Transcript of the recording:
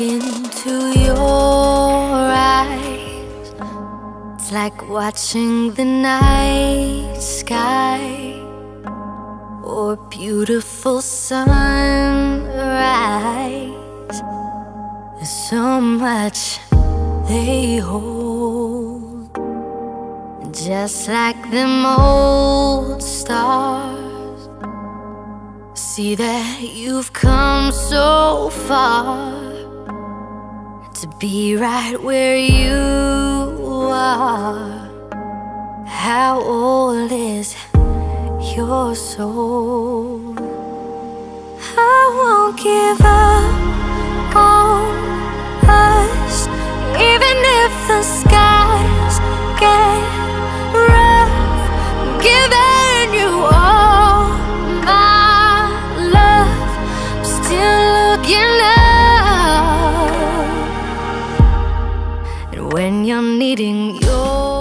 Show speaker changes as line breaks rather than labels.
into your eyes. It's like watching the night sky or beautiful sunrise. There's so much they hold, just like them old stars. See that you've come so far to be right where you are. How old is your soul? I won't give up on when you're needing your